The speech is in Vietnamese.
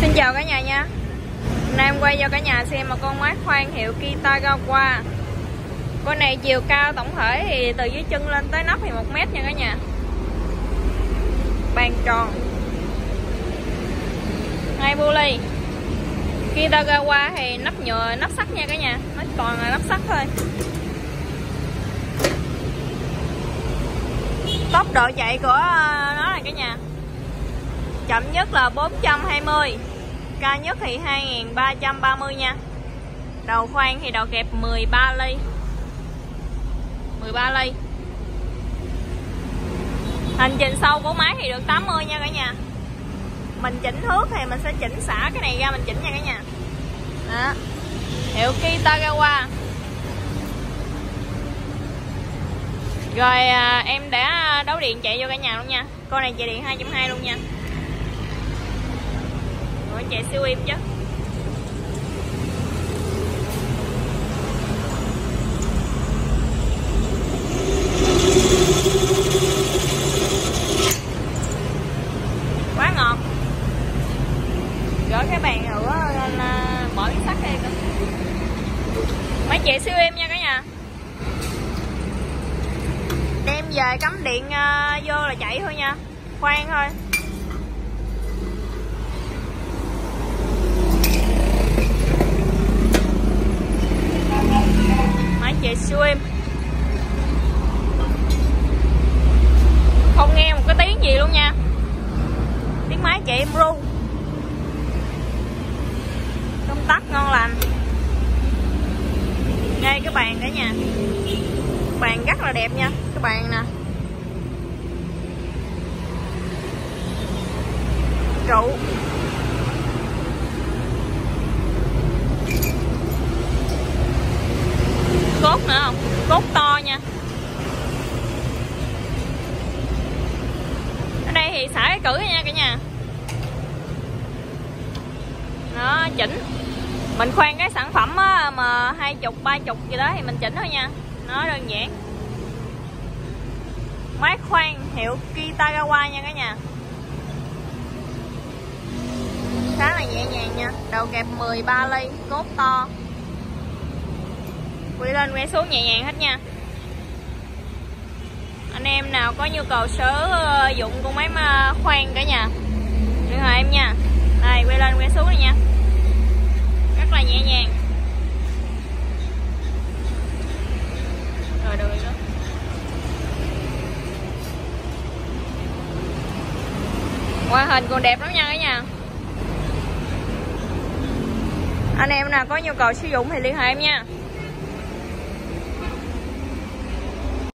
Xin chào cả nhà nha. Hôm nay em quay cho cả nhà xem một con máy khoan hiệu Kitagawa Con này chiều cao tổng thể thì từ dưới chân lên tới nóc thì 1 mét nha cả nhà. Bàn tròn. Hai bu ly. Kitagawa thì nắp nhựa, nắp sắt nha cả nhà. Nó toàn là nắp sắt thôi. Tốc độ chạy của ờ, nó này cả nhà chậm nhất là 420 cao nhất thì 2330 nha. Đầu khoan thì đầu kẹp 13 ly. 13 ly. Hành trình sâu của máy thì được 80 nha cả nhà. Mình chỉnh thước thì mình sẽ chỉnh xả cái này ra mình chỉnh nha cả nhà. Đó. Hiệu Kitagawa. Rồi à, em đã đấu điện chạy vô cả nhà luôn nha. Con này chạy điện 2.2 luôn nha. Ủa chạy siêu im chứ Quá ngọt. Gỡ cái bàn nữa lên à, bỏ cái sắt đi mấy chị siêu im nha cả nhà. Đem về cắm điện uh, vô là chạy thôi nha. Khoan thôi. Tiếng gì luôn nha. Tiếng máy chạy em ru. Công tắc ngon lành. Đây cái bàn cả nhà bàn rất là đẹp nha, cái bàn nè. Trụ cốt nữa không cốt to nha thì xả cái cử nha cả nhà. Nó chỉnh. Mình khoan cái sản phẩm á, mà hai chục ba chục gì đó thì mình chỉnh thôi nha. Nó đơn giản. Máy khoan hiệu Kitagawa nha cả nhà. Khá là nhẹ nhàng nha. Đầu kẹp 13 ly cốt to. Quay lên quay xuống nhẹ nhàng hết nha em nào có nhu cầu sử ờ, dụng con máy khoan cả nhà. Liên hệ em nha. Đây quay lên, quay xuống này nha. Rất là nhẹ nhàng. Rồi được rồi ngoại hình còn đẹp lắm nha cả nhà. Anh em nào có nhu cầu sử dụng thì liên hệ em nha.